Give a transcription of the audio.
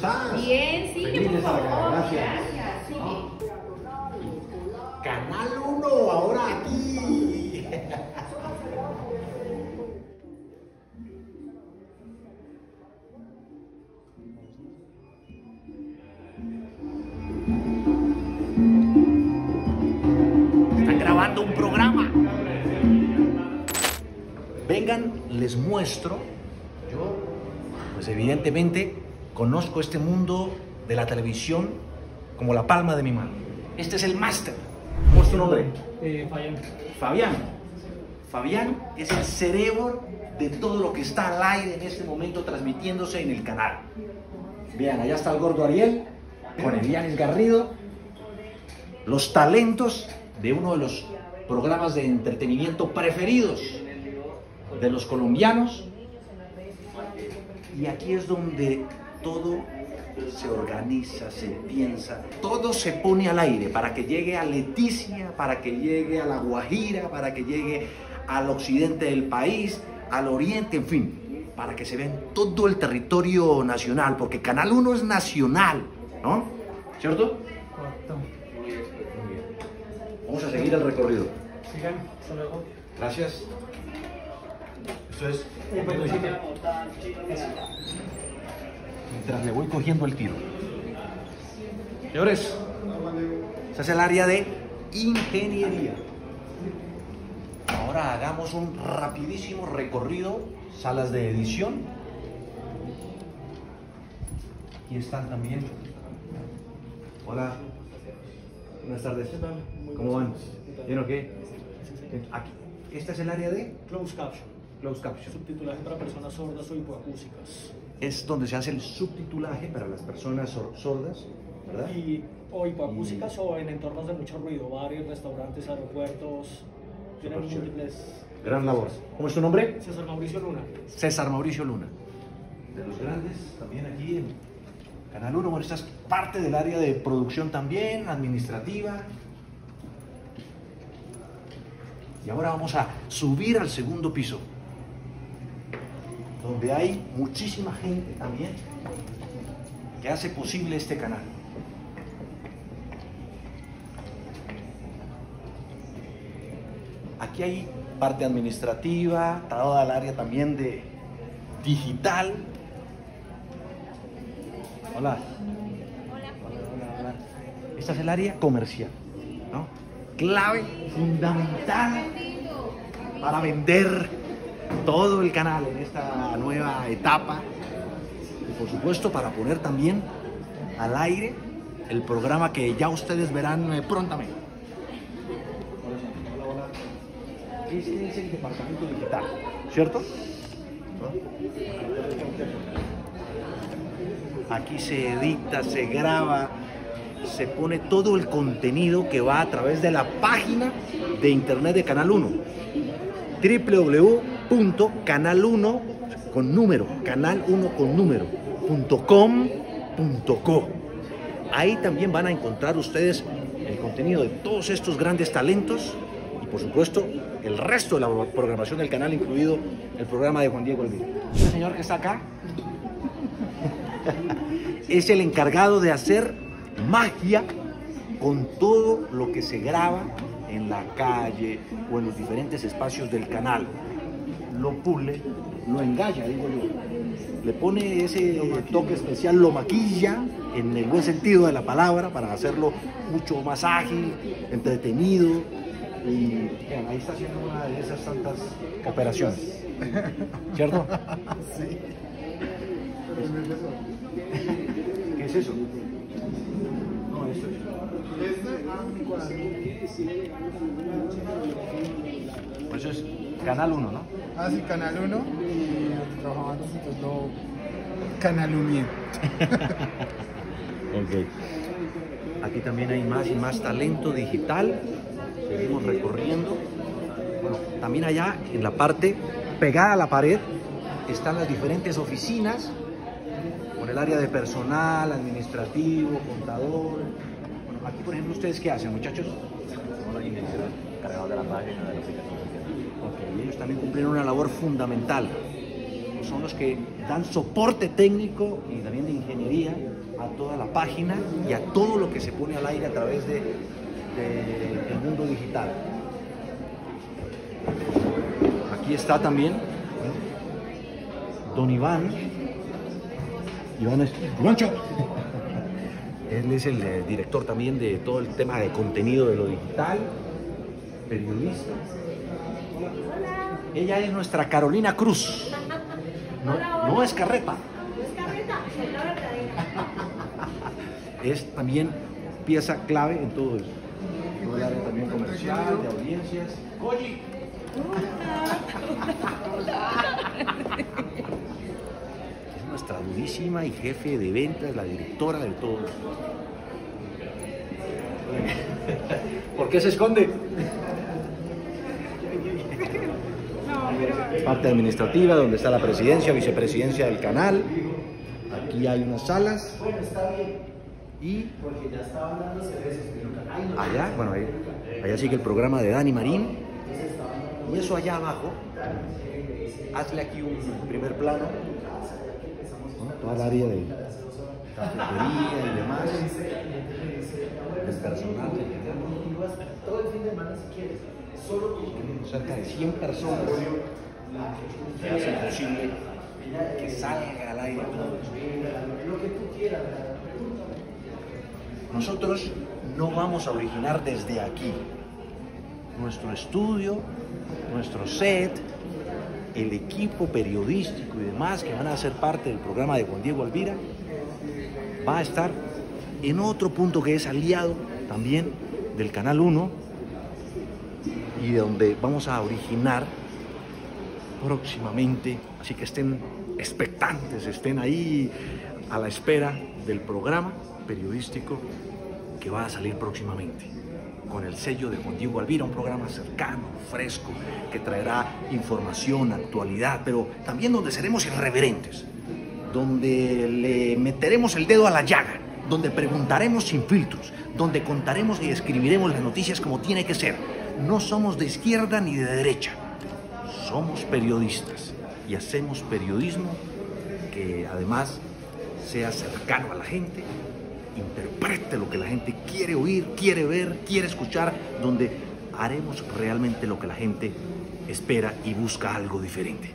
estás? Bien, sí, por favor. gracias. Gracias, sí. Canal 1, ahora aquí. Están grabando un programa. Vengan, les muestro. Yo, pues evidentemente, conozco este mundo de la televisión como la palma de mi mano. Este es el máster. ¿Cómo es tu nombre? Eh, Fabián. Fabián. Fabián es el cerebro de todo lo que está al aire en este momento transmitiéndose en el canal. Vean, allá está el gordo Ariel con Elianes Garrido. Los talentos de uno de los programas de entretenimiento preferidos de los colombianos. Y aquí es donde todo se organiza, se piensa, todo se pone al aire para que llegue a Leticia, para que llegue a La Guajira, para que llegue al occidente del país, al oriente, en fin, para que se vea en todo el territorio nacional, porque Canal 1 es nacional, ¿no? ¿Cierto? Correcto. Vamos a seguir el recorrido. Sigan, hasta luego. Gracias. Esto es Eh, bueno, sí, ya. Mientras le voy cogiendo el tiro. Señores, ese es el área de ingeniería. Ahora hagamos un rapidísimo recorrido, salas de edición. Aquí están también. Hola. Buenas tardes. ¿Cómo van? ¿Bien o qué? Aquí. Este es el área de Closed caption. closed caption. Subtitulaje para personas sordas o hipoacúsicas. Es donde se hace el subtitulaje para las personas sor- sordas, ¿verdad? Y, o hipoacústicas o en entornos de mucho ruido, bares, restaurantes, aeropuertos. Tienen múltiples. Gran labor. ¿Cómo es tu nombre? César Mauricio Luna. César Mauricio Luna. De los grandes, también aquí en Canal 1. Bueno, esta es parte del área de producción también, administrativa. Y ahora vamos a subir al segundo piso, donde hay muchísima gente también que hace posible este canal. Aquí hay parte administrativa, toda el área también de digital. Hola. Esta es el área comercial, ¿no? Clave fundamental para vender todo el canal en esta nueva etapa. Y por supuesto para poner también al aire el programa que ya ustedes verán eh, prontamente. Este es el departamento digital, ¿cierto? Aquí se edita, se graba, se pone todo el contenido que va a través de la página de internet de Canal 1 www.canal1 con número, canal1 con número, punto com, punto co. Ahí también van a encontrar ustedes el contenido de todos estos grandes talentos y por supuesto el resto de la programación del canal, incluido el programa de Juan Diego Elvira. Este señor que está acá es el encargado de hacer magia con todo lo que se graba en la calle o en los diferentes espacios del canal. Lo pule, lo engalla, digo yo. Le pone ese toque especial, lo maquilla en el buen sentido de la palabra para hacerlo mucho más ágil, entretenido. Y vean, ahí está haciendo una de esas tantas operaciones. ¿Cierto? Sí. ¿Qué es eso? No, esto es. Cuaderno. Pues eso es Canal 1, ¿no? Ah, sí, Canal 1 y trabajaba nosotros lo Canal 1. Ok. Aquí también hay más y más talento digital. Seguimos recorriendo. Bueno, también allá en la parte pegada a la pared están las diferentes oficinas con el área de personal, administrativo, contador. Bueno, aquí por ejemplo, ¿ustedes qué hacen, muchachos? Somos los ingenieros encargados de la página de la aplicación. Ellos también cumplen una labor fundamental. son los que dan soporte técnico y también de ingeniería a toda la página y a todo lo que se pone al aire a través de, de el mundo digital. Aquí está también don Iván. Iván es... Él es el eh, director también de todo el tema de contenido de lo digital, periodista. Ella es nuestra Carolina Cruz. No, no es carreta. Es también pieza clave en todo eso. Todo el área también comercial, de audiencias. Koji. Es nuestra durísima y jefe de ventas, la directora de todo. ¿Por qué se esconde? Parte administrativa, donde está la presidencia, vicepresidencia del canal. Aquí hay unas salas. Y allá, bueno, ahí, allá sigue el programa de Dani Marín. Y eso allá abajo, hazle aquí un primer plano, ¿no? toda el área de cafetería y demás, del personal. Todo el fin de semana si quieres, solo cerca de 100 personas que posible que salga al aire todo eso. Nosotros no vamos a originar desde aquí. Nuestro estudio, nuestro set, el equipo periodístico y demás que van a ser parte del programa de Juan Diego Alvira, va a estar en otro punto que es aliado también del Canal 1 y de donde vamos a originar próximamente. Así que estén expectantes, estén ahí a la espera del programa periodístico que va a salir próximamente con el sello de Juan Diego Alvira, un programa cercano, fresco, que traerá información, actualidad, pero también donde seremos irreverentes, donde le meteremos el dedo a la llaga, donde preguntaremos sin filtros, donde contaremos y escribiremos las noticias como tiene que ser. No somos de izquierda ni de derecha, somos periodistas y hacemos periodismo que además sea cercano a la gente, interprete lo que la gente quiere oír, quiere ver, quiere escuchar, donde haremos realmente lo que la gente espera y busca algo diferente.